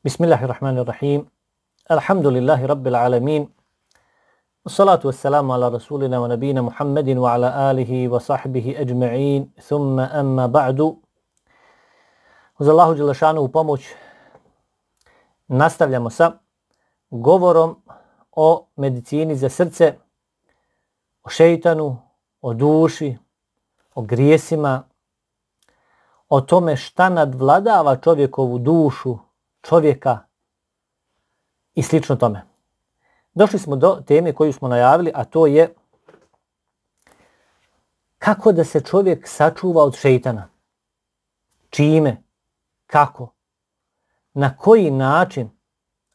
Bismillahirrahmanirrahim. Alhamdulillahi rabbil alamin. Wassalatu wassalamu ala rasulina wa nabina Muhammedin wa ala alihi wa sahbihi ajma'in. Thumma amma ba'du. Uz Allahu Đelešanu u pomoć nastavljamo sa govorom o medicini za srce, o šeitanu, o duši, o grijesima, o tome šta nadvladava čovjekovu dušu, čovjeka i slično tome. Došli smo do teme koju smo najavili, a to je kako da se čovjek sačuva od šeitana. Čime? Kako? Na koji način?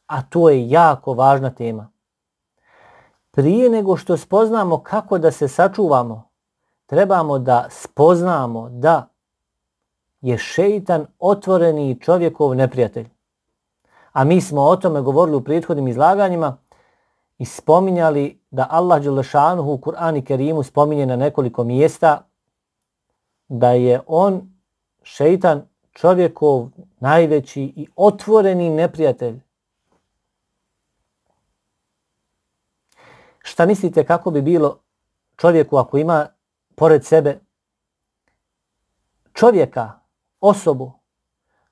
A to je jako važna tema. Prije nego što spoznamo kako da se sačuvamo, trebamo da spoznamo da je šeitan otvoreni čovjekov neprijatelj. A mi smo o tome govorili u prethodnim izlaganjima i spominjali da Allah Đelešanuhu u Kur'an i Kerimu spominje na nekoliko mjesta da je on šeitan čovjekov najveći i otvoreni neprijatelj. Šta mislite kako bi bilo čovjeku ako ima pored sebe čovjeka, osobu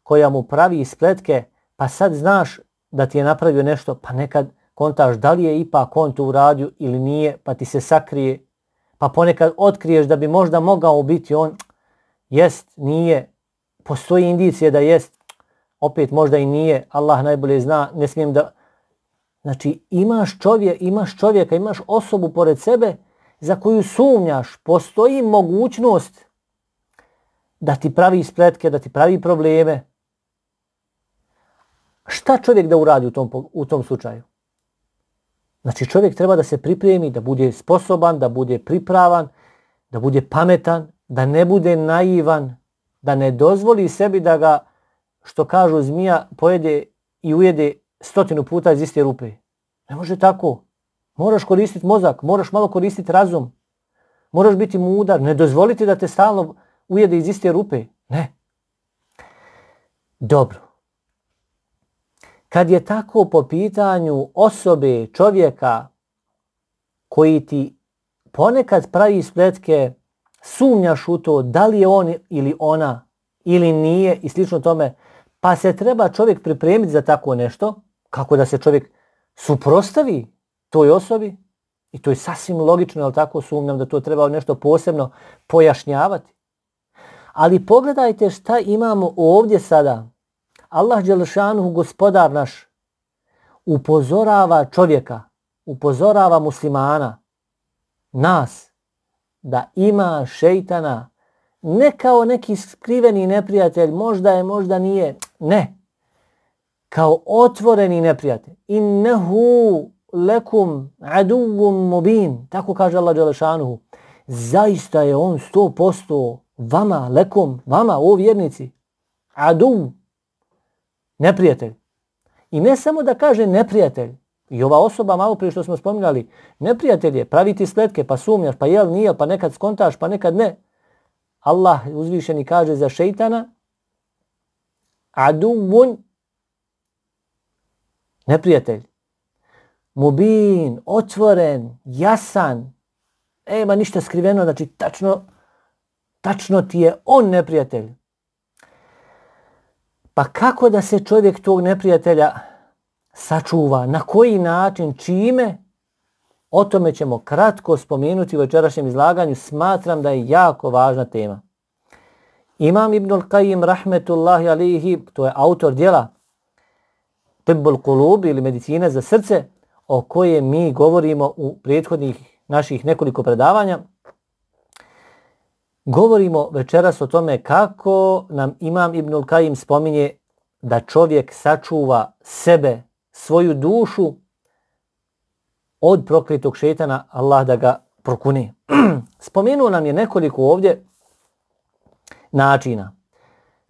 koja mu pravi ispletke pa sad znaš da ti je napravio nešto, pa nekad kontaš da li je ipak on to uradio ili nije, pa ti se sakrije, pa ponekad otkriješ da bi možda mogao biti on, jest, nije, postoji indicije da jest, opet možda i nije, Allah najbolje zna, ne smijem da... Znači, imaš čovjek, imaš čovjeka, imaš osobu pored sebe za koju sumnjaš, postoji mogućnost da ti pravi spletke, da ti pravi probleme. Šta čovjek da uradi u tom, u tom slučaju? Znači čovjek treba da se pripremi, da bude sposoban, da bude pripravan, da bude pametan, da ne bude naivan, da ne dozvoli sebi da ga, što kažu zmija, pojede i ujede stotinu puta iz iste rupe. Ne može tako. Moraš koristiti mozak, moraš malo koristiti razum, moraš biti mudar, ne dozvoliti da te stalno ujede iz iste rupe. Ne. Dobro. Kad je tako po pitanju osobe, čovjeka, koji ti ponekad pravi spletke, sumnjaš u to da li je on ili ona ili nije i slično tome, pa se treba čovjek pripremiti za tako nešto, kako da se čovjek suprostavi toj osobi, i to je sasvim logično, ali tako sumnjam da to treba nešto posebno pojašnjavati. Ali pogledajte šta imamo ovdje sada. Allah Đelešanuhu, gospodar naš, upozorava čovjeka, upozorava muslimana, nas, da ima šeitana, ne kao neki skriveni neprijatelj, možda je, možda nije, ne, kao otvoreni neprijatelj. Innehu lekum aduvum mubin, tako kaže Allah Đelešanuhu, zaista je on sto posto vama, lekom, vama, o vjernici, adu, neprijatelj. I ne samo da kaže neprijatelj, i ova osoba malo prije što smo spominjali, neprijatelj je, praviti spletke, pa sumnjaš, pa jel, nije, pa nekad skontaš, pa nekad ne. Allah uzvišeni kaže za šeitana, aduvun, neprijatelj. Mubin, otvoren, jasan, ema ništa skriveno, znači tačno tačno ti je on neprijatelj. Pa kako da se čovjek tog neprijatelja sačuva? Na koji način? Čime? O tome ćemo kratko spomenuti u večerašnjem izlaganju. Smatram da je jako važna tema. Imam Ibnul Qayyim rahmetullahi alihi, to je autor dijela Tibbul Qulub ili medicina za srce, o koje mi govorimo u prethodnih naših nekoliko predavanja, Govorimo večeras o tome kako nam Imam Ibnul Kajim spominje da čovjek sačuva sebe, svoju dušu od prokletog šetana, Allah da ga prokune. Spomenuo nam je nekoliko ovdje načina.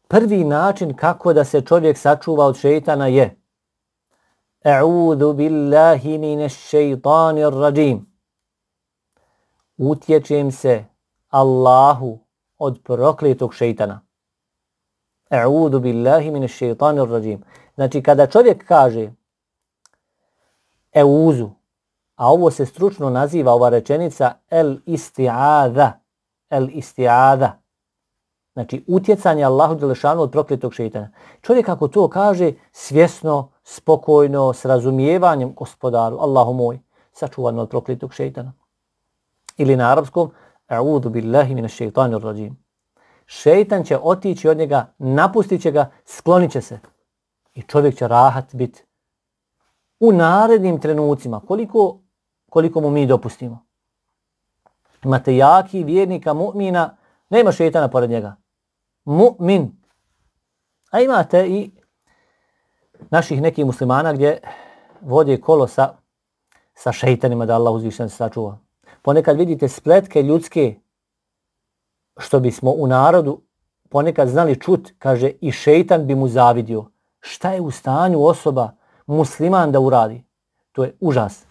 Prvi način kako da se čovjek sačuva od šetana je A'udhu billahi mineš šeitanir rajim. Utječem se Allahu od prokletog šeitana. E'udu billahi min ash-shaytanir rajim. Znači, kada čovjek kaže euzu, a ovo se stručno naziva, ova rečenica, el isti'adha, el isti'adha, znači utjecanje Allahu Đelešanu od prokletog šeitana. Čovjek ako to kaže svjesno, spokojno, s razumijevanjem gospodaru, Allahu moj, sačuvan od prokletog šeitana. Ili na arapskom, a'udhu billahi minash shaitanir rajim. Šeitan će otići od njega, napustit će ga, sklonit će se. I čovjek će rahat biti u narednim trenucima, koliko, koliko mu mi dopustimo. Imate jaki vjernika mu'mina, nema šeitana pored njega. Mu'min. A imate i naših nekih muslimana gdje vode kolo sa, sa šeitanima da Allah uzvišen se sačuva. Ponekad vidite spletke ljudske što bismo u narodu ponekad znali čut, kaže i šeitan bi mu zavidio. Šta je u stanju osoba musliman da uradi? To je užas.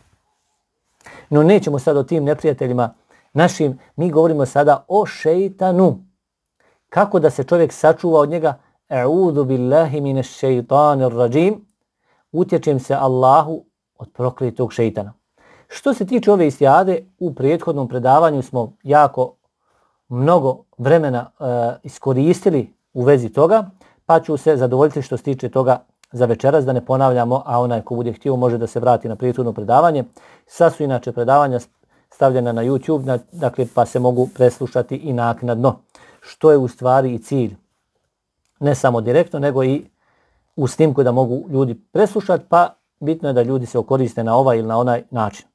No nećemo sad o tim neprijateljima našim, mi govorimo sada o šeitanu. Kako da se čovjek sačuva od njega? E'udhu billahi mine šeitanir rajim. Utječem se Allahu od prokletog šeitana. Što se tiče ove istijade, u prethodnom predavanju smo jako mnogo vremena e, iskoristili u vezi toga, pa ću se zadovoljiti što se tiče toga za večeras, da ne ponavljamo, a onaj ko bude htio može da se vrati na prethodno predavanje. Sa su inače predavanja stavljena na YouTube, na, dakle, pa se mogu preslušati i naknadno, što je u stvari i cilj. Ne samo direktno, nego i u snimku da mogu ljudi preslušati, pa bitno je da ljudi se okoriste na ovaj ili na onaj način.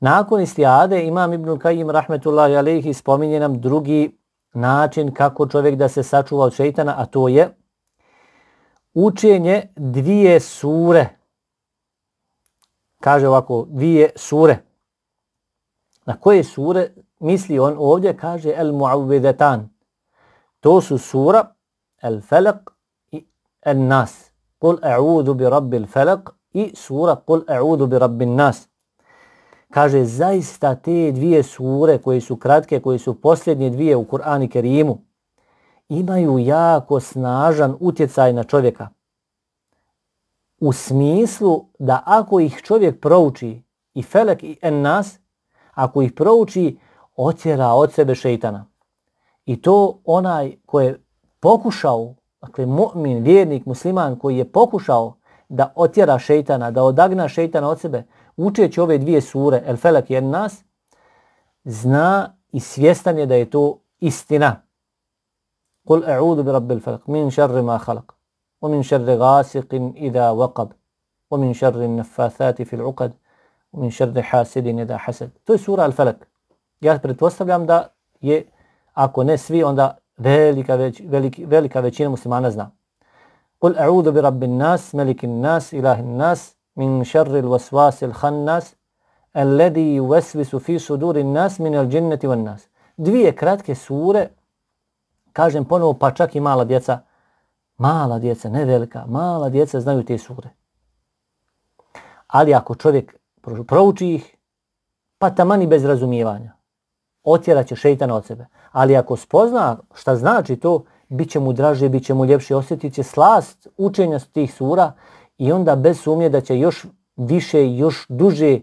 Nakon istijade imam Ibn Kajim rahmetullahi alaihi spominje nam drugi način kako čovjek da se sačuva od šeitana, a to je učenje dvije sure. Kaže ovako, dvije sure. Na koje sure misli on ovdje? Kaže el Mu'avvedetan. To su sura el felak i el nas. Kul a'udhu bi rabbil felak i sura kul a'udhu bi rabbin nas kaže zaista te dvije sure koje su kratke, koje su posljednje dvije u Kur'ani Kerimu, imaju jako snažan utjecaj na čovjeka. U smislu da ako ih čovjek prouči i felek i en nas, ako ih prouči, otjera od sebe šeitana. I to onaj ko je pokušao, dakle mu'min, vjernik, musliman koji je pokušao da otjera šeitana, da odagna šeitana od sebe, učeći ove dvije sure, El Felak i Nas, zna i svjestan je da je to istina. Kul a'udu bi rabbil falak, min šarri ma halak, wa min šarri gasiqin idha waqab, wa min šarri nafathati fil uqad, wa min šarri hasidin idha hasad. To je sura El Felak. Ja pretpostavljam da je, ako ne svi, onda velika, već, veliki, velika većina muslimana zna. Kul a'udu bi rabbin nas, melikin nas, ilahin nas, min šarri l-waswas il-khannas alladhi yuswisu fi suduri nas min al-jinnati van nas. Dvije kratke sure, kažem ponovo, pa čak i mala djeca, mala djeca, ne velika, mala djeca znaju te sure. Ali ako čovjek prouči ih, pa tamani bez razumijevanja, otjeraće šeitana od sebe. Ali ako spozna šta znači to, bit će mu draže, bit će mu ljepše, osjetit će slast učenja tih sura i onda bez sumnje da će još više, još duže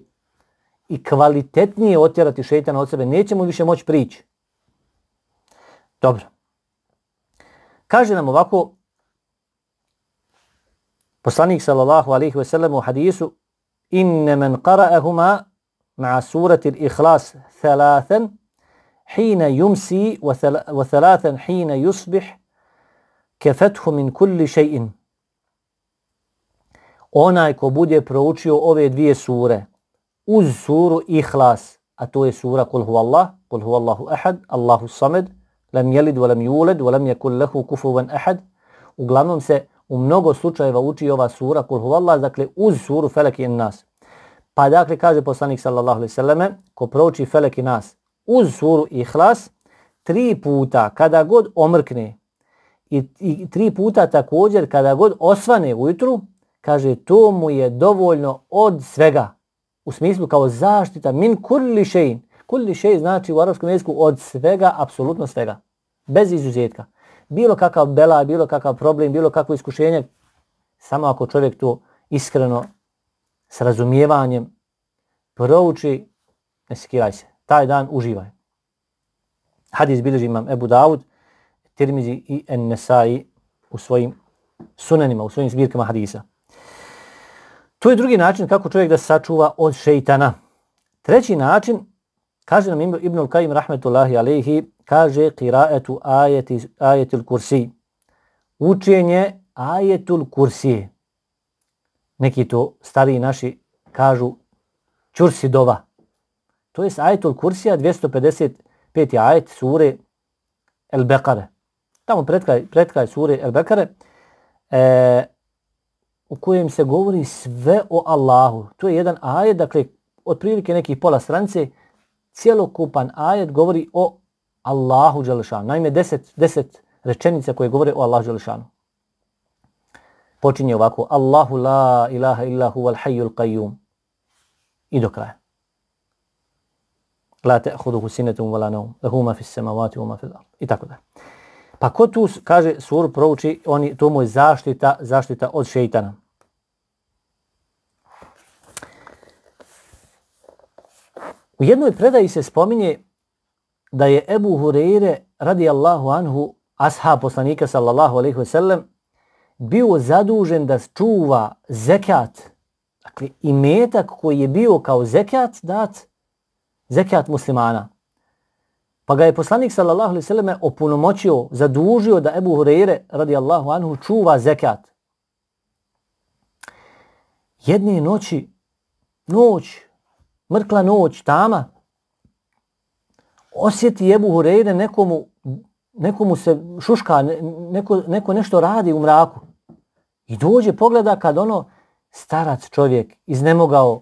i kvalitetnije otjerati šeitana od sebe, nećemo više moći prići. Dobro. Kaže nam ovako poslanik sallallahu alaihi ve sellem u hadisu inne men qara'ahuma ma'a surati l-ihlas thalathan hina yumsi wa thalathan hina yusbih kefethu min kulli shay'in onaj ko bude proučio ove dvije sure uz suru Ihlas, a to je sura Kul hu Allah, Kul hu Allahu ahad, Allahu samad, lam yalid wa lam yulad wa lam yakul lahu kufuwan ahad. Uglavnom se u mnogo slučajeva uči ova sura Kul hu Allah, dakle uz suru Felek i Nas. Pa dakle kaže poslanik sallallahu alejhi ve selleme, ko prouči Felek i Nas uz suru Ihlas, tri puta kada god omrkne i, i tri puta također kada god osvane ujutru, kaže to mu je dovoljno od svega. U smislu kao zaštita min kulli šein. Kulli šein znači u arapskom jeziku od svega, apsolutno svega. Bez izuzetka. Bilo kakav bela, bilo kakav problem, bilo kakvo iskušenje, samo ako čovjek to iskreno, s razumijevanjem, prouči, ne skiraj se. Taj dan uživaj. Hadis bilježi imam Ebu Dawud, Tirmizi i En-Nesai u svojim sunanima, u svojim zbirkama hadisa. To je drugi način kako čovjek da se sačuva od šeitana. Treći način, kaže nam Ibn al-Qaim rahmetullahi alaihi, kaže qira'atu ajeti, ajetil kursi. Učenje ajetul kursi. Neki to stariji naši kažu čursi dova. To je ajetul kursija 255. ajet sure El Bekare. Tamo pred kraj, sure El Bekare e, u kojem se govori sve o Allahu. To je jedan ajet, dakle, otprilike nekih pola strance, cijelokupan ajet govori o Allahu Đelešanu. Naime, deset, deset rečenica koje govore o Allahu Đelešanu. Počinje ovako. Allahu la ilaha illa huval hayyul qayyum. I do kraja. La ta'khuduhu sinatun wala nawm. Lahu ma fis samavati, wa ma fil ard. I tako da. Pa ko tu kaže suru prouči, oni to mu je zaštita, zaštita od šejtana. U jednoj predaji se spominje da je Ebu Hureyre radijallahu anhu ashab poslanika sallallahu alaihi ve sellem bio zadužen da čuva zekat, dakle i metak koji je bio kao zekat dat, zekat muslimana. Pa ga je poslanik sallallahu alaihi sallam opunomoćio, zadužio da Ebu Hureyre radijallahu anhu čuva zekat. Jedne noći, noć, mrkla noć, tama, osjeti Ebu Hureyre nekomu, nekomu se šuška, neko, neko nešto radi u mraku. I dođe, pogleda kad ono starac čovjek iznemogao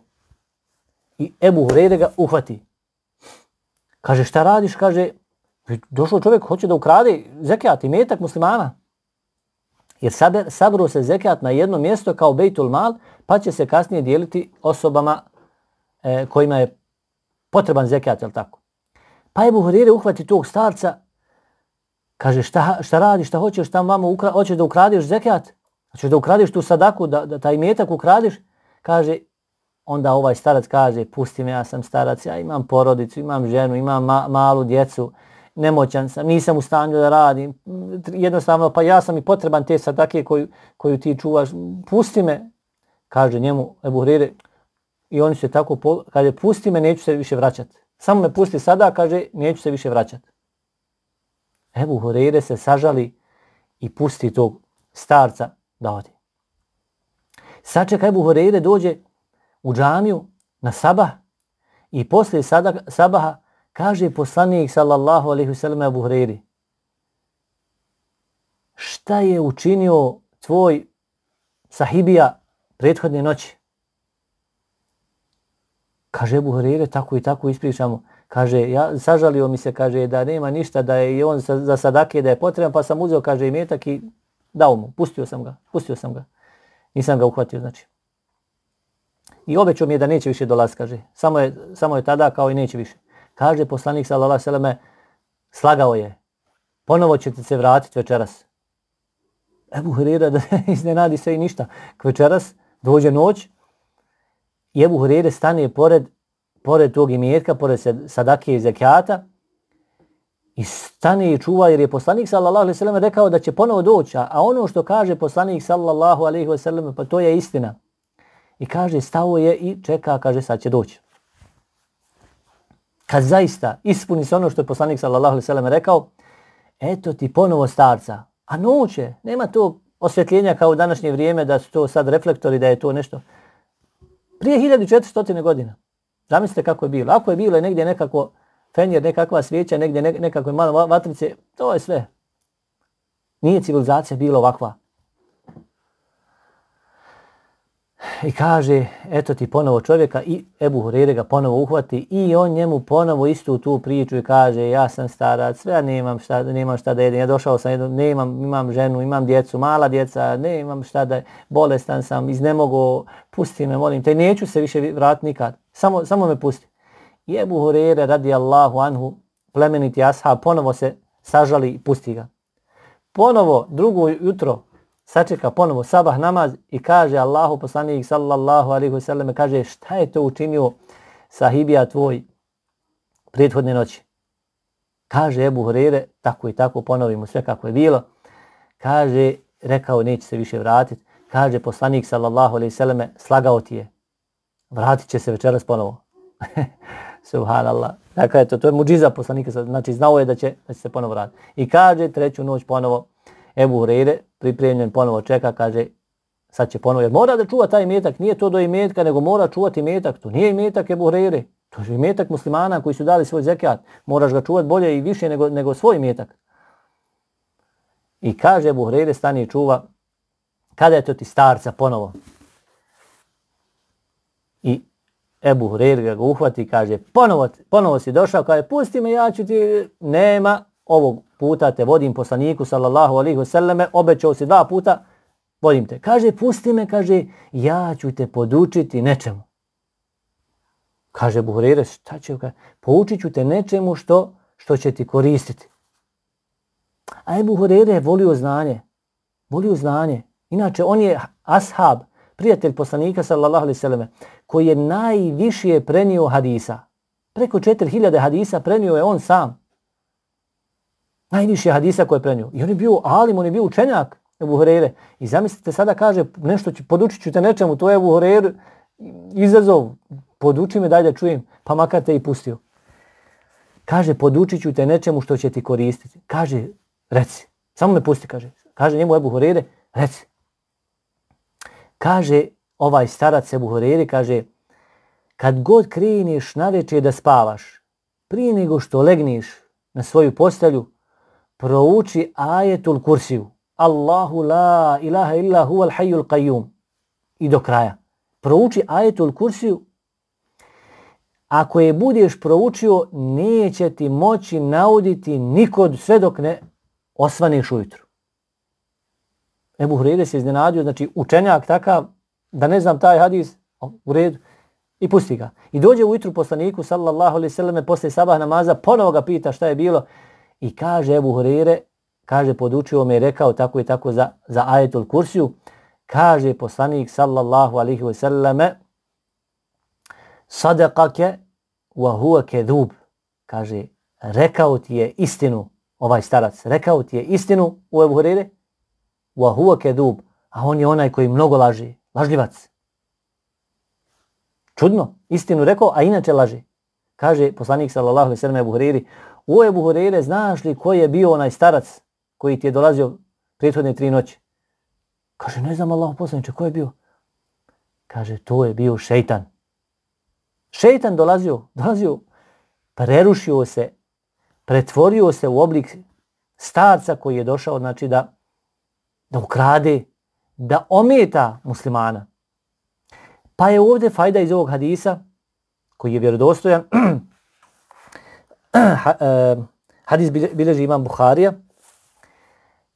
i Ebu Hureyre ga uhvati. Kaže, šta radiš? Kaže, došao čovjek, hoće da ukrade zekijat i metak muslimana. Jer sabro se zekijat na jedno mjesto kao bejtul mal, pa će se kasnije dijeliti osobama e, kojima je potreban zekat, je tako? Pa Ebu Hurire uhvati tog starca, kaže, šta, šta radiš, šta hoćeš, šta vamo ukra, hoćeš da ukradeš zekat? Hoćeš da ukradiš tu sadaku, da, da taj metak ukradiš? Kaže, onda ovaj starac kaže, pusti me, ja sam starac, ja imam porodicu, imam ženu, imam ma malu djecu, nemoćan sam, nisam u stanju da radim, jednostavno, pa ja sam i potreban te sadake koju, koju ti čuvaš, pusti me, kaže njemu Ebu Hrire, i oni se tako, kaže, pusti me, neću se više vraćati. Samo me pusti sada, kaže, neću se više vraćati. Ebu Horeire se sažali i pusti tog starca da odi. Sačeka Ebu Horeire dođe u džamiju na sabah i posle sabaha kaže poslanik sallallahu alaihi sallam Abu Horeire šta je učinio tvoj sahibija prethodne noći? Kaže Ebu Hreiri, tako i tako ispričamo. Kaže, ja, sažalio mi se, kaže, da nema ništa, da je i on za sadake, da je potreban, pa sam uzeo, kaže, i metak i dao mu, pustio sam ga, pustio sam ga. Nisam ga uhvatio, znači. I obećao mi je da neće više dolaz, kaže. Samo je, samo je tada kao i neće više. Kaže poslanik sallallahu alejhi ve slagao je. Ponovo ćete se vratiti večeras. Ebu Hurira da iznenadi se i ništa. K večeras dođe noć i Ebu Hurira stane pored, pored tog imetka, pored sadake i zekijata i stane i čuva jer je poslanik sallallahu alejhi ve sellem rekao da će ponovo doći. A ono što kaže poslanik sallallahu alejhi ve sellem pa to je istina. I kaže, stao je i čeka, kaže, sad će doći. Kad zaista ispuni se ono što je poslanik sallallahu alaihi sallam rekao, eto ti ponovo starca. A noće, nema to osvjetljenja kao u današnje vrijeme da su to sad reflektori, da je to nešto. Prije 1400. godina. Zamislite kako je bilo. Ako je bilo je negdje nekako fenjer, nekakva svijeća, negdje nekakve malo vatrice, to je sve. Nije civilizacija bila ovakva. I kaže, eto ti ponovo čovjeka i Ebu Hurere ga ponovo uhvati i on njemu ponovo istu tu priču i kaže, ja sam starac, sve ja nemam šta, nemam šta da jedem, ja došao sam, jedno, nemam, imam ženu, imam djecu, mala djeca, nemam šta da, bolestan sam, iznemogo, pusti me, molim te, neću se više vratiti nikad, samo, samo me pusti. I Ebu Hurere radi Allahu anhu, plemeniti ashab, ponovo se sažali i pusti ga. Ponovo, drugo jutro, sačeka ponovo sabah namaz i kaže Allahu poslanik sallallahu alaihi wasallam kaže šta je to učinio sahibija tvoj prethodne noći. Kaže Ebu Hurere, tako i tako ponovimo sve kako je bilo. Kaže, rekao neće se više vratiti. Kaže poslanik sallallahu alaihi wasallam slagao ti je. Vratit će se večeras ponovo. Subhanallah. Dakle, to, to je muđiza poslanika. Znači, znao je da će, da će se ponovo vratiti. I kaže, treću noć ponovo, Ebu Hureyre, pripremljen ponovo čeka, kaže, sad će ponovo, jer mora da čuva taj metak, nije to do imetka, nego mora čuvati metak, to nije imetak Ebu Hureyre, to je imetak muslimana koji su dali svoj zekat, moraš ga čuvati bolje i više nego, nego svoj imetak. I kaže Ebu Hureyre, stani i čuva, kada je to ti starca ponovo? I Ebu Hureyre ga uhvati i kaže, ponovo, ponovo si došao, kaže, pusti me, ja ću ti, nema, ovog puta te vodim poslaniku sallallahu alaihi wasallame, obećao si dva puta, vodim te. Kaže, pusti me, kaže, ja ću te podučiti nečemu. Kaže Buhurire, šta će, kaže, poučit ću te nečemu što, što će ti koristiti. A Ebu Hurere je volio znanje. Volio znanje. Inače, on je ashab, prijatelj poslanika, sallallahu alaihi sallam, koji je najviše prenio hadisa. Preko 4000 hadisa prenio je on sam najviše hadisa koje je prenio. I on je bio alim, on je bio učenjak Ebu Hureyre. I zamislite sada kaže nešto, ću, podučit ću te nečemu, to je Ebu Hureyre izazov, poduči me daj da čujem, pa makar te i pustio. Kaže, podučit ću te nečemu što će ti koristiti. Kaže, reci, samo me pusti, kaže. Kaže njemu Ebu Hureyre, reci. Kaže, ovaj starac Ebu Hureyre, kaže, kad god kreneš na večer da spavaš, prije nego što legniš na svoju postelju, prouči ajetul kursiju. Allahu la ilaha illa huval hayyul qayyum. I do kraja. Prouči ajetul kursiju. Ako je budeš proučio, neće ti moći nauditi nikod sve dok ne osvaneš ujutru. Ebu Hrede se iznenadio, znači učenjak takav, da ne znam taj hadis, u redu, i pusti ga. I dođe ujutru poslaniku, sallallahu alaihi sallam, posle sabah namaza, ponovo ga pita šta je bilo, I kaže Ebu Hurire, kaže podučio me rekao tako i tako za, za ajetul kursiju, kaže poslanik sallallahu alihi wasallame, sadaqake wa huwa kedub. Kaže, rekao ti je istinu, ovaj starac, rekao ti je istinu u Ebu Hurire, wa huwa kedub, a on je onaj koji mnogo laži, lažljivac. Čudno, istinu rekao, a inače laži. Kaže poslanik sallallahu alejhi ve sellem Abu Hurajri, "O Ebu Hurajre, znaš li ko je bio onaj starac koji ti je dolazio prethodne tri noći?" Kaže, "Ne znam Allahu poslaniče, ko je bio?" Kaže, "To je bio šejtan." Šejtan dolazio, dolazio, prerušio se, pretvorio se u oblik starca koji je došao, znači da da ukrade, da ometa muslimana. Pa je ovdje fajda iz ovog hadisa, koji je vjerodostojan. E, hadis bilježi imam Buharija.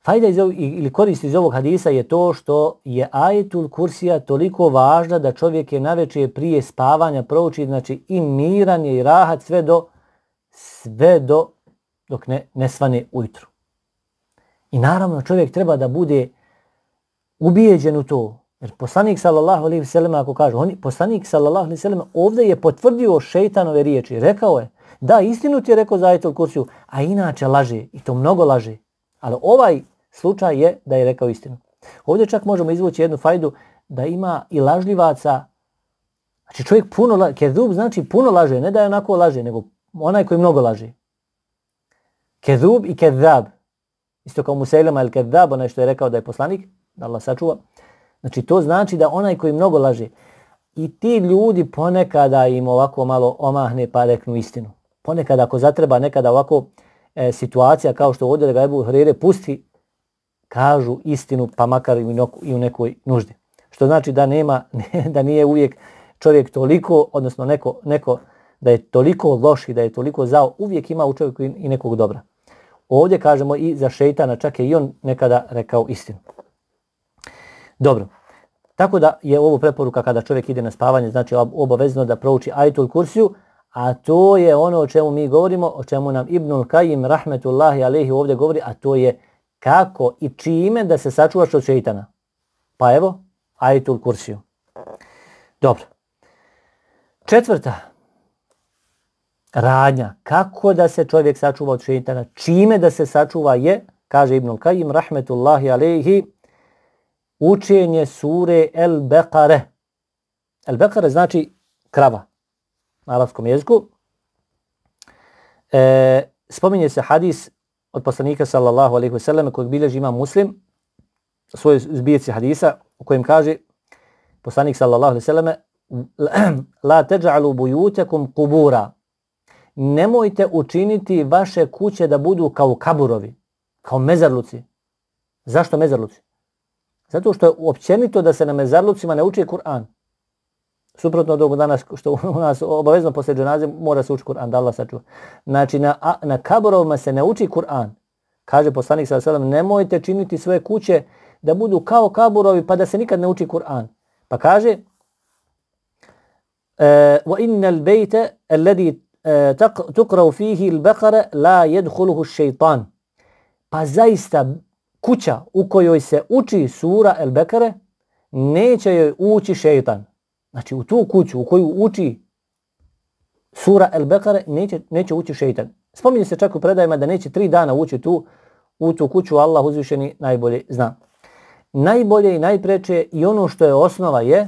Fajda iz ovog, ili korist iz ovog hadisa je to što je ajetul kursija toliko važna da čovjek je naveče prije spavanja prouči, znači i miran je i rahat sve do, sve do dok ne, ne svane ujutru. I naravno čovjek treba da bude ubijeđen u to, Jer poslanik sallallahu alejhi ve sellem ako kaže, on poslanik sallallahu alejhi ve sellem ovdje je potvrdio šejtanove riječi. Rekao je: "Da, istinu ti je rekao za kursiju, a inače laže i to mnogo laže." Ali ovaj slučaj je da je rekao istinu. Ovdje čak možemo izvući jednu fajdu da ima i lažljivaca. Znači čovjek puno laže, kezub znači puno laže, ne da je onako laže, nego onaj koji mnogo laže. Kezub i kezab. Isto kao Musailama ili kezab, onaj što je rekao da je poslanik, da Allah sačuva. Znači to znači da onaj koji mnogo laže i ti ljudi ponekada im ovako malo omahne pa reknu istinu ponekad ako zatreba nekada ovako e, situacija kao što ovdje ga Ebu Hrere pusti, kažu istinu pa makar i u nekoj nuždi. Što znači da nema, ne, da nije uvijek čovjek toliko, odnosno neko, neko da je toliko loš i da je toliko zao, uvijek ima u čovjeku i nekog dobra. Ovdje kažemo i za šeitana, čak je i on nekada rekao istinu. Dobro. Tako da je ovo preporuka kada čovjek ide na spavanje, znači obavezno da prouči ajtul kursiju, a to je ono o čemu mi govorimo, o čemu nam Ibnul Kajim, rahmetullahi alaihi, ovdje govori, a to je kako i čime da se sačuvaš od šeitana. Pa evo, ajetul kursiju. Dobro. Četvrta radnja, kako da se čovjek sačuva od šeitana, čime da se sačuva je, kaže Ibnul Kajim, rahmetullahi alaihi, učenje sure El Bekare. El Bekare znači krava na arabskom jeziku. E, spominje se hadis od poslanika sallallahu alaihi wasallam kojeg bilježi ima muslim sa svojoj zbirci hadisa u kojem kaže poslanik sallallahu alaihi wasallam la teđa'lu bujutekum kubura nemojte učiniti vaše kuće da budu kao kaburovi, kao mezarluci. Zašto mezarluci? Zato što je uopćenito da se na mezarlucima ne uči Kur'an. Suprotno od danas što u nas obavezno posle dženaze mora se uči Kur'an, da Allah sačuva. Znači na, na kaborovima se ne uči Kur'an. Kaže poslanik sa sallam, nemojte činiti svoje kuće da budu kao kaburovi pa da se nikad ne uči Kur'an. Pa kaže e, wa innal bayta alladhi e, tuqra fihi al-baqara la yadkhuluhu ash-shaytan. Pa zaista kuća u kojoj se uči sura El Bekare, neće joj ući šejtan. Znači u tu kuću u koju uči sura El Bekare neće, neće ući šejtan. Spominje se čak u predajima da neće tri dana ući tu u tu kuću Allah uzvišeni najbolje zna. Najbolje i najpreče i ono što je osnova je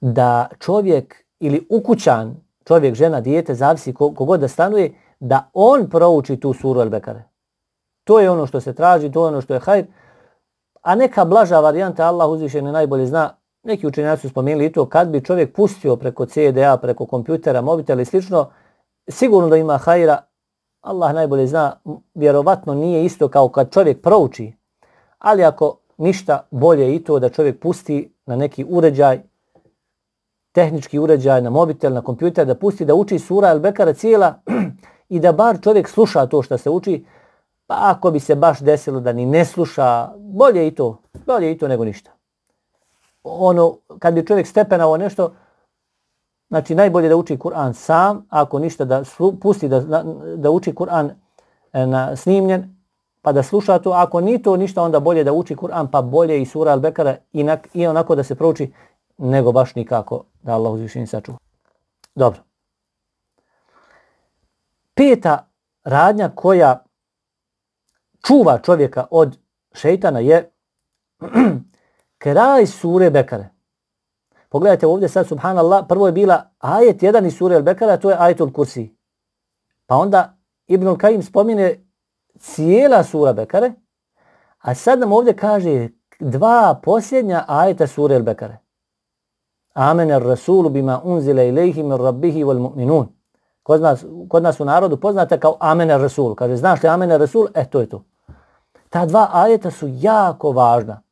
da čovjek ili ukućan, čovjek, žena, dijete, zavisi kogod da stanuje, da on prouči tu suru El Bekare. To je ono što se traži, to je ono što je hajr. A neka blaža varijanta, Allah uzvišeni najbolje zna, neki učenjaci su spomenuli to, kad bi čovjek pustio preko CDA, preko kompjutera, mobitela i slično, sigurno da ima hajra, Allah najbolje zna, vjerovatno nije isto kao kad čovjek prouči, ali ako ništa bolje i to da čovjek pusti na neki uređaj, tehnički uređaj, na mobitel, na kompjuter, da pusti da uči sura El Bekara cijela i da bar čovjek sluša to što se uči, pa ako bi se baš desilo da ni ne sluša, bolje i to, bolje i to nego ništa. Ono, kad bi čovjek stepenao nešto, znači najbolje da uči Kur'an sam, ako ništa da slu, pusti da, da, da uči Kur'an e, na snimljen, pa da sluša to, ako ni to ništa, onda bolje da uči Kur'an, pa bolje i sura Al-Bekara i, i onako da se prouči, nego baš nikako da Allah uzvišeni sačuva. Dobro. Peta radnja koja čuva čovjeka od šeitana je kraj sure Bekare. Pogledajte ovdje sad, subhanallah, prvo je bila ajet jedan iz sure Bekara, to je ajetul kursi. Pa onda Ibnul Kajim spomine cijela sura Bekare, a sad nam ovdje kaže dva posljednja ajeta sure Bekare. Amen er ar rasulu bima unzila ilayhi min rabbihi wal mu'minun. Kod nas, kod nas u narodu poznate kao Amen ar rasul. Kaže, znaš li Amen ar rasul? E, to je to. Ta dva ajeta su jako važna.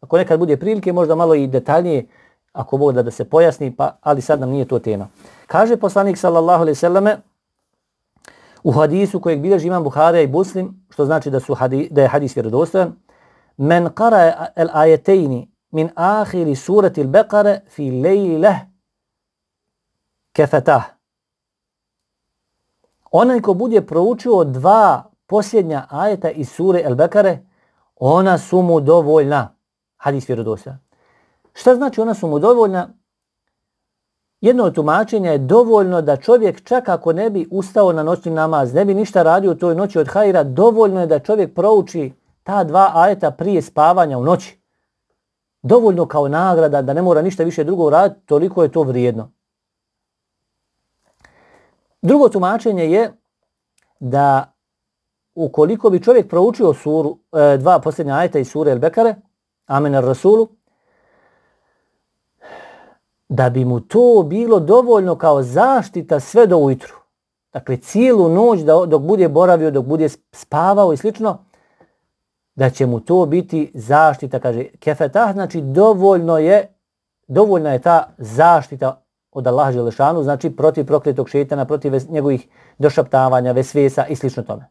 Ako nekad bude prilike, možda malo i detaljnije, ako Bog da, da se pojasni, pa, ali sad nam nije to tema. Kaže poslanik sallallahu alaihi sallame, u hadisu kojeg bilježi imam Buharija i Muslim, što znači da, su hadi, da je hadis vjerodostojan, men qara al ajetejni min ahiri surati al-Baqara fi lejleh kefetah. Onaj ko bude proučio dva posljednja ajeta iz sure Al-Bekare, ona su mu dovoljna. Hadis vjerodostojan. Šta znači ona su mu dovoljna? Jedno od tumačenja je dovoljno da čovjek čak ako ne bi ustao na noćni namaz, ne bi ništa radio u toj noći od hajra, dovoljno je da čovjek prouči ta dva ajeta prije spavanja u noći. Dovoljno kao nagrada da ne mora ništa više drugo raditi, toliko je to vrijedno. Drugo tumačenje je da ukoliko bi čovjek proučio suru, e, dva posljednja ajeta iz sure El Bekare, Amen ar Rasulu, da bi mu to bilo dovoljno kao zaštita sve do ujutru. Dakle, cijelu noć da, dok bude boravio, dok bude spavao i slično, da će mu to biti zaštita, kaže kefetah, znači dovoljno je, dovoljna je ta zaštita od Allaha Želešanu, znači protiv prokletog šetana, protiv njegovih došaptavanja, vesvesa i slično tome.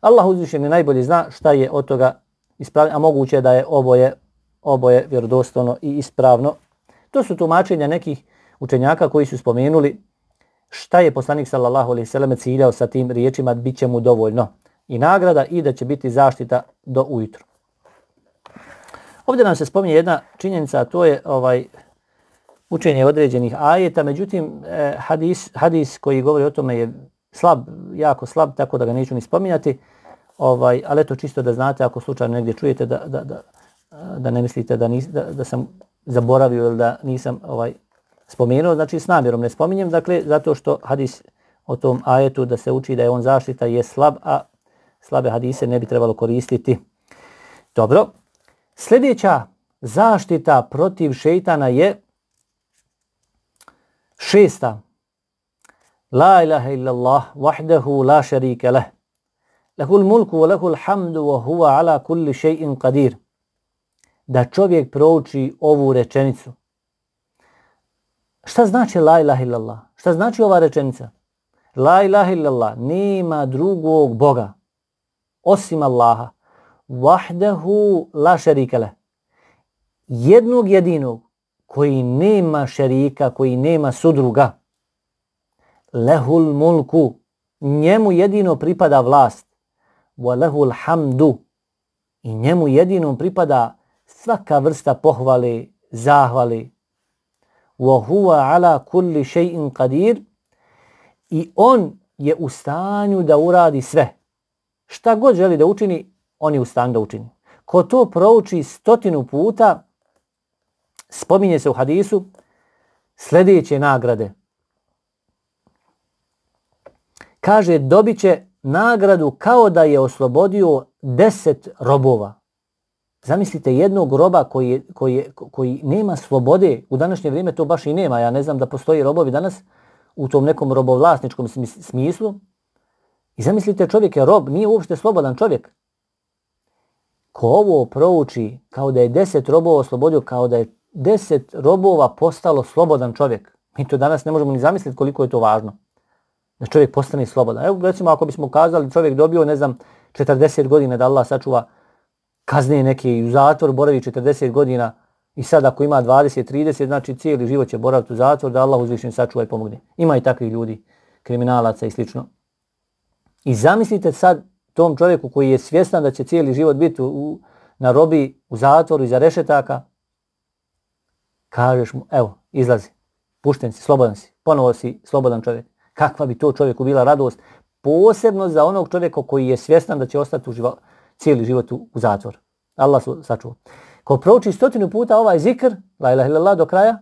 Allah uzvišen je najbolje zna šta je od toga ispravljeno, a moguće da je ovo je oboje vjerodostojno i ispravno To su tumačenja nekih učenjaka koji su spomenuli šta je poslanik sallallahu alejhi ve sellem ciljao sa tim riječima biće mu dovoljno. i nagrada i da će biti zaštita do ujutru. Ovdje nam se spominje jedna činjenica, a to je ovaj učenje određenih ajeta, međutim eh, hadis, hadis koji govori o tome je slab, jako slab, tako da ga neću ni spominjati, ovaj, ali eto čisto da znate ako slučajno negdje čujete da, da, da, da ne mislite da, nis, da, da sam zaboravio ili da nisam ovaj spomenuo, znači s namjerom ne spominjem, dakle zato što hadis o tom ajetu da se uči da je on zaštita je slab, a slabe hadise ne bi trebalo koristiti. Dobro, sljedeća zaštita protiv šeitana je šesta. La ilaha illallah wahdahu la šarike leh. Lahul mulku wa lahul hamdu wa huwa ala kulli shay'in qadir. Da čovjek prouči ovu rečenicu. Šta znači la ilaha illallah? Šta znači ova rečenica? La ilaha illallah, nema drugog Boga osim Allaha. Wahdahu la šerikele. Jednog jedinog koji nema šerika, koji nema sudruga. Lehul mulku, njemu jedino pripada vlast. Wa lehul hamdu, i njemu jedino pripada svaka vrsta pohvale, zahvale. Wa huwa ala kulli shay'in qadir, i on je u stanju da uradi sve. Šta god želi da učini, on je u stanju da učini. Ko to prouči stotinu puta, spominje se u hadisu sljedeće nagrade. Kaže, dobit će nagradu kao da je oslobodio deset robova. Zamislite jednog roba koji, je, koji, je, koji nema slobode, u današnje vrijeme to baš i nema, ja ne znam da postoji robovi danas u tom nekom robovlasničkom smislu. I zamislite čovjek je rob, nije uopšte slobodan čovjek. Ko ovo prouči kao da je deset robova oslobodio, kao da je deset robova postalo slobodan čovjek. Mi to danas ne možemo ni zamisliti koliko je to važno. Da čovjek postane slobodan. Evo recimo ako bismo kazali čovjek dobio ne znam 40 godina da Allah sačuva kazne neke i u zatvor boravi 40 godina i sad ako ima 20-30 znači cijeli život će boraviti u zatvor da Allah uzvišen sačuva i pomogne. Ima i takvih ljudi, kriminalaca i slično. I zamislite sad tom čovjeku koji je svjestan da će cijeli život biti u, na robi u zatvoru iza rešetaka, kažeš mu, evo, izlazi, pušten si, slobodan si, ponovo si slobodan čovjek. Kakva bi to čovjeku bila radost, posebno za onog čovjeka koji je svjestan da će ostati u životu cijeli život u, u zatvor. Allah su sačuo. Ko prouči stotinu puta ovaj zikr, la ilaha illallah do kraja,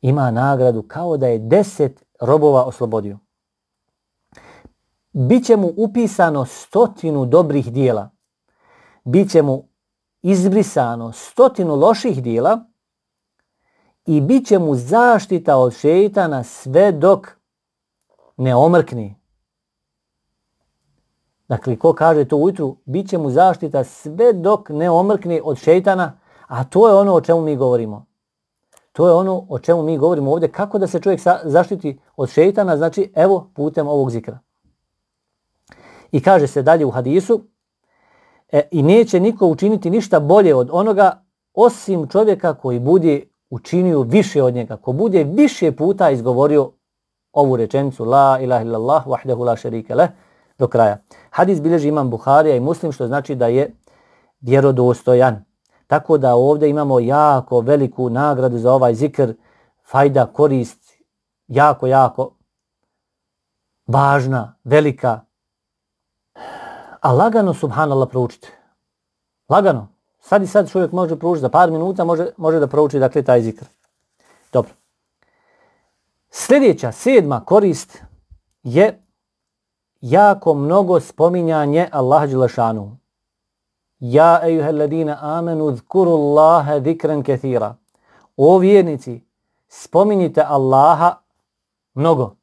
ima nagradu kao da je deset robova oslobodio. Biće mu upisano stotinu dobrih dijela. Biće mu izbrisano stotinu loših dijela i bit će mu zaštita od šeitana sve dok ne omrkni, Dakle, ko kaže to ujutru, bit će mu zaštita sve dok ne omrkne od šeitana, a to je ono o čemu mi govorimo. To je ono o čemu mi govorimo ovdje, kako da se čovjek zaštiti od šeitana, znači evo putem ovog zikra. I kaže se dalje u hadisu, e, i neće niko učiniti ništa bolje od onoga, osim čovjeka koji bude učinio više od njega, ko bude više puta izgovorio ovu rečenicu La ilaha illallah wahdahu la sharika leh do kraja. Hadis bilježi imam Buharija i Muslim što znači da je vjerodostojan. Tako da ovdje imamo jako veliku nagradu za ovaj zikr, fajda, korist, jako, jako važna, velika. A lagano, subhanallah, proučite. Lagano. Sad i sad čovjek može proučiti za par minuta, može, može da prouči dakle taj zikr. Dobro. Sljedeća, sedma korist je jako mnogo spominjanje Allaha Đelešanu. Ja, ejuhe ladina, amenu, zkuru Allahe zikren kethira. O vjernici, spominjite Allaha mnogo.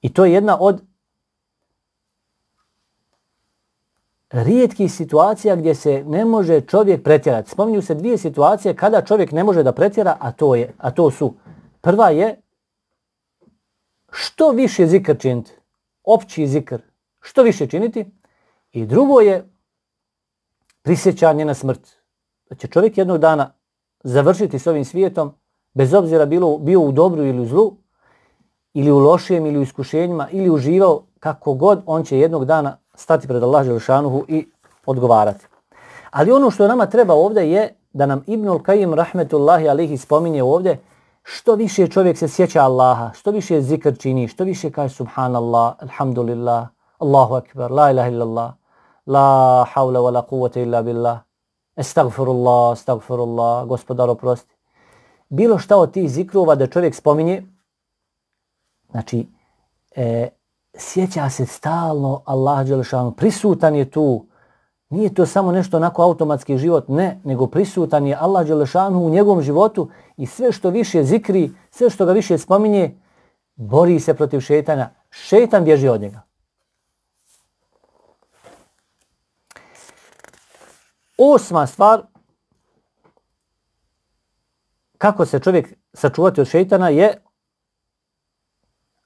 I to je jedna od rijetkih situacija gdje se ne može čovjek pretjerati. Spominju se dvije situacije kada čovjek ne može da pretjera, a to, je, a to su. Prva je što više zikr činiti, opći zikr, što više činiti. I drugo je prisjećanje na smrt. Da će čovjek jednog dana završiti s ovim svijetom, bez obzira bilo, bio u dobru ili u zlu, ili u lošijem ili u iskušenjima, ili uživao kako god, on će jednog dana stati pred Allah Želšanuhu i odgovarati. Ali ono što nama treba ovdje je da nam Ibnul Kajim rahmetullahi alihi spominje ovdje što više čovjek se sjeća Allaha, što više zikr čini, što više kaže subhanallah, alhamdulillah, Allahu akbar, la ilaha illallah, la hawla wa la quvata illa billah, estagfirullah, estagfirullah, gospodar oprosti. Bilo šta od tih zikrova da čovjek spominje, znači, e, sjeća se stalno Allah Đelešanu, prisutan je tu, nije to samo nešto onako automatski život, ne, nego prisutan je Allah Đelešanu u njegovom životu i sve što više zikri, sve što ga više spominje, bori se protiv šetana, šetan bježi od njega. Osma stvar, kako se čovjek sačuvati od šeitana je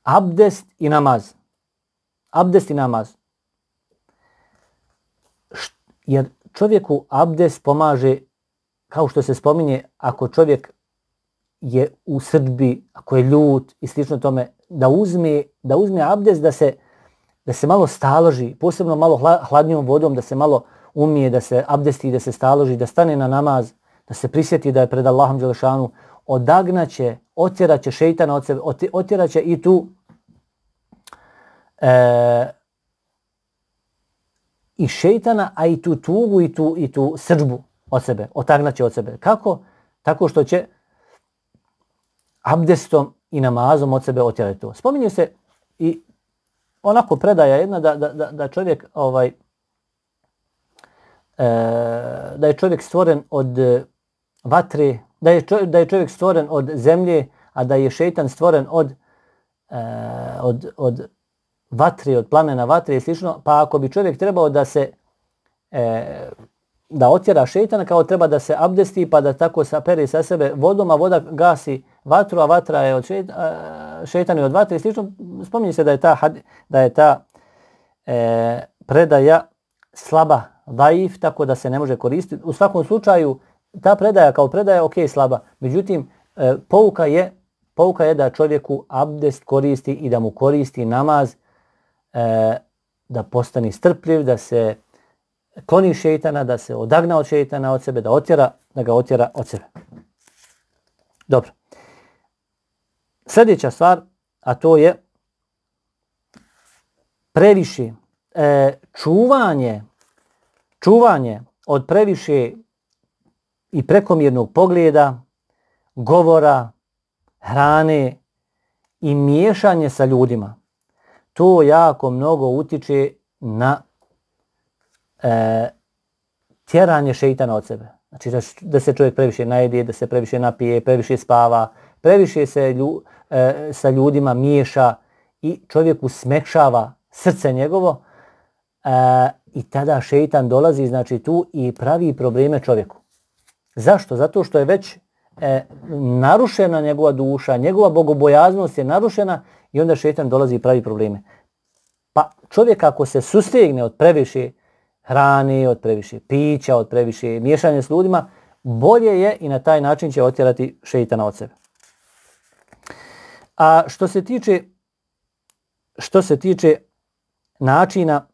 abdest i namaz. Abdest i namaz. Jer čovjeku abdest pomaže, kao što se spominje, ako čovjek je u srdbi, ako je ljut i slično tome, da uzme, da uzme abdest da se, da se malo staloži, posebno malo hladnijom vodom, da se malo umije, da se abdesti, da se staloži, da stane na namaz, da se prisjeti da je pred Allahom Đelešanu, odagnaće, otjeraće šeitana od sebe, otjeraće i tu e, i šeitana, a i tu tugu i tu, i tu srđbu od sebe, otagnaće od sebe. Kako? Tako što će abdestom i namazom od sebe otjerati to. Spominje se i onako predaja jedna da, da, da čovjek ovaj e, da je čovjek stvoren od e, vatre, da je, čovjek, da je čovjek stvoren od zemlje, a da je šeitan stvoren od, e, od, od vatre, od plamena vatre i slično, pa ako bi čovjek trebao da se e, da otjera šeitana, kao treba da se abdesti pa da tako saperi sa sebe vodom, a voda gasi vatru, a vatra je od šeitana je od vatre i slično, spominje se da je ta, da je ta e, predaja slaba, daif, tako da se ne može koristiti. U svakom slučaju, ta predaja kao predaja ok, slaba. Međutim, e, pouka je pouka je da čovjeku abdest koristi i da mu koristi namaz e, da postani strpljiv, da se kloni šeitana, da se odagna od šeitana od sebe, da otjera, da ga otjera od sebe. Dobro. Sljedeća stvar, a to je previše e, čuvanje, čuvanje od previše i prekomjernog pogleda, govora, hrane i miješanje sa ljudima to jako mnogo utiče na e, tjeranje šeitana od sebe. Znači da, da se čovjek previše najede, da se previše napije, previše spava, previše se lju, e, sa ljudima miješa i čovjeku smekšava srce njegovo e, i tada šeitan dolazi znači tu i pravi probleme čovjeku. Zašto? Zato što je već e, narušena njegova duša, njegova bogobojaznost je narušena i onda šetan dolazi i pravi probleme. Pa čovjek ako se sustegne od previše hrane, od previše pića, od previše miješanja s ljudima, bolje je i na taj način će otjerati šeitana od sebe. A što se tiče što se tiče načina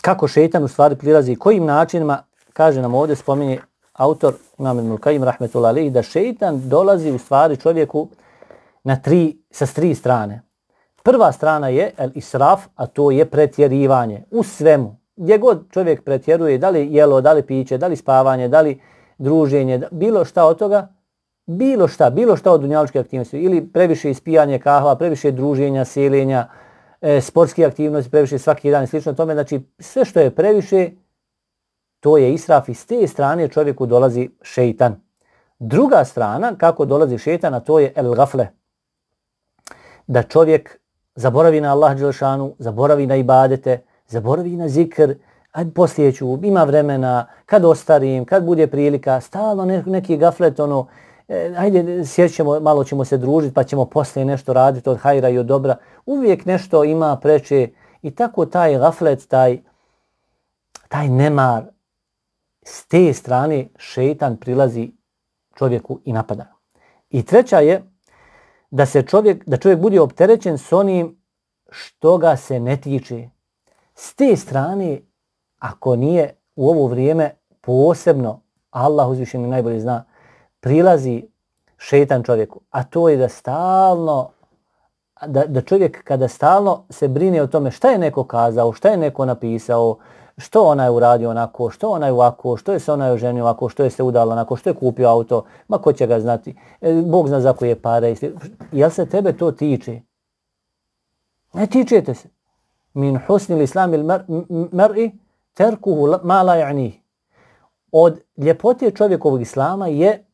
kako šeitan u stvari prilazi, kojim načinima, kaže nam ovdje, spominje autor Imam Ibn Kajim, rahmetullahi da šeitan dolazi u stvari čovjeku na tri, sa tri strane. Prva strana je el israf, a to je pretjerivanje u svemu. Gdje god čovjek pretjeruje, da li jelo, da li piće, da li spavanje, da li druženje, bilo šta od toga, bilo šta, bilo šta od dunjaličke aktivnosti, ili previše ispijanje kahva, previše druženja, seljenja, e, sportske aktivnosti, previše svaki dan i slično tome, znači sve što je previše, to je israf i s te strane čovjeku dolazi šeitan. Druga strana, kako dolazi šeitan, a to je el gafle. Da čovjek zaboravi na Allah Đelšanu, zaboravi na ibadete, zaboravi na zikr, ajde poslije ću, ima vremena, kad ostarim, kad bude prilika, stalno neki gaflet, ono, e, ajde sjećemo, malo ćemo se družiti, pa ćemo poslije nešto raditi od hajra i od dobra. Uvijek nešto ima preče i tako taj gaflet, taj, taj nemar, s te strane šeitan prilazi čovjeku i napada. I treća je, da se čovjek da čovjek bude opterećen s onim što ga se ne tiče. S te strane, ako nije u ovo vrijeme posebno, Allah uzvišeni najbolje zna, prilazi šetan čovjeku, a to je da stalno, da, da čovjek kada stalno se brine o tome šta je neko kazao, šta je neko napisao, što ona je uradio onako, što ona je ovako, što je se ona je oženio ovako, što je se udala onako, što je kupio auto, ma ko će ga znati, e, Bog zna za koje pare, jel se tebe to tiče? Ne tičete se. Min husni l'islam il mar'i terkuhu ma la ja'nih. Od ljepote čovjekovog islama je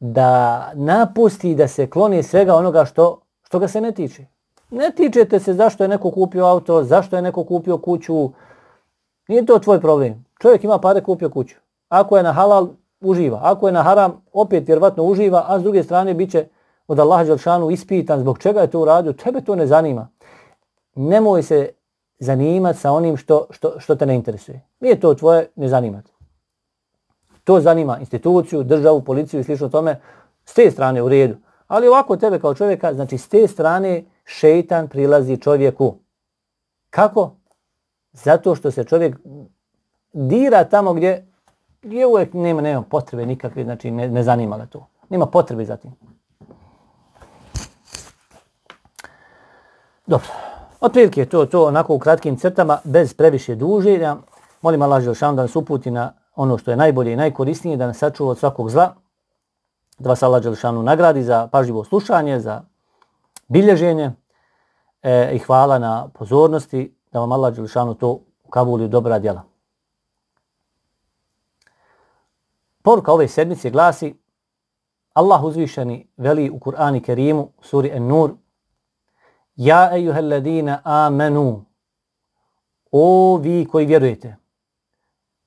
da napusti da se kloni svega onoga što, što ga se ne tiče. Ne tičete se zašto je neko kupio auto, zašto je neko kupio kuću, Nije to tvoj problem. Čovjek ima pare, kupio kuću. Ako je na halal, uživa. Ako je na haram, opet vjerovatno uživa, a s druge strane bit će od Allaha Đelšanu ispitan zbog čega je to uradio. Tebe to ne zanima. Nemoj se zanimati sa onim što, što, što te ne interesuje. Nije to tvoje, ne zanimati. To zanima instituciju, državu, policiju i slično tome. S te strane u redu. Ali ovako tebe kao čovjeka, znači s te strane šeitan prilazi čovjeku. Kako? Zato što se čovjek dira tamo gdje, gdje uvijek nema, nema potrebe nikakve, znači ne, ne zanima ga to. Nema potrebe za tim. Dobro. Otprilike to, to onako u kratkim crtama, bez previše duženja. Molim Allah Želšanu da nas uputi na ono što je najbolje i najkorisnije, da nas sačuva od svakog zla, da vas Allah Želšanu nagradi za pažljivo slušanje, za bilježenje e, i hvala na pozornosti da vam Allah Đelšanu to kabuli dobra djela. Poruka ove sedmice glasi Allah uzvišeni veli u Kur'ani Kerimu suri An-Nur Ja ejuhel ladina amenu O vi koji vjerujete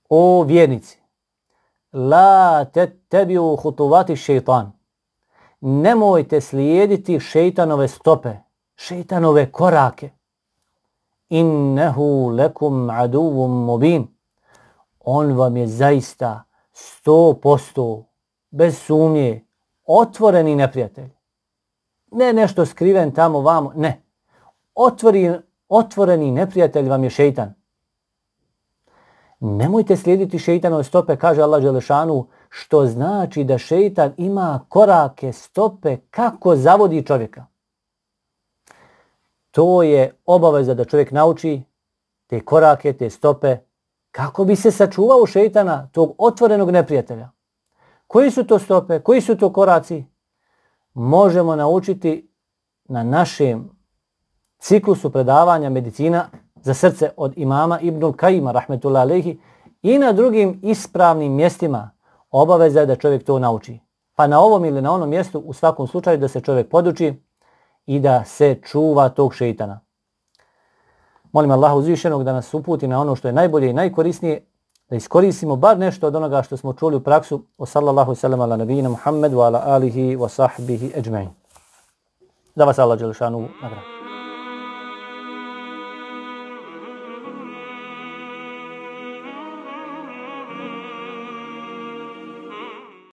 O vjernici La te tebi uhutovati šeitan Nemojte slijediti šeitanove stope šeitanove korake innehu lekum aduvum mubin. On vam je zaista sto posto, bez sumnje, otvoreni neprijatelj. Ne nešto skriven tamo vamo, ne. Otvori, otvoreni neprijatelj vam je šeitan. Nemojte slijediti šeitanove stope, kaže Allah Želešanu, što znači da šeitan ima korake, stope, kako zavodi čovjeka to je obaveza da čovjek nauči te korake, te stope, kako bi se sačuvao šeitana, tog otvorenog neprijatelja. Koji su to stope, koji su to koraci? Možemo naučiti na našem ciklusu predavanja medicina za srce od imama Ibnul Kajima, rahmetullahi alehi, i na drugim ispravnim mjestima obaveza je da čovjek to nauči. Pa na ovom ili na onom mjestu u svakom slučaju da se čovjek poduči, i da se čuva tog šeitana. Molim Allaha uzvišenog da nas uputi na ono što je najbolje i najkorisnije, da iskoristimo bar nešto od onoga što smo čuli u praksu. O sallallahu sallam ala nabijina Muhammedu ala alihi wa sahbihi ajma'in. Da vas Allah Đelešanu nagrada.